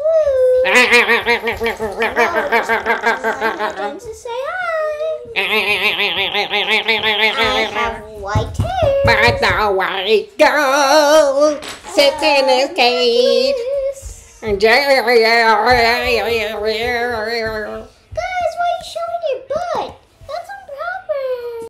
Woo. Again to say hi. I have white hair. But the white girl sits in his cage.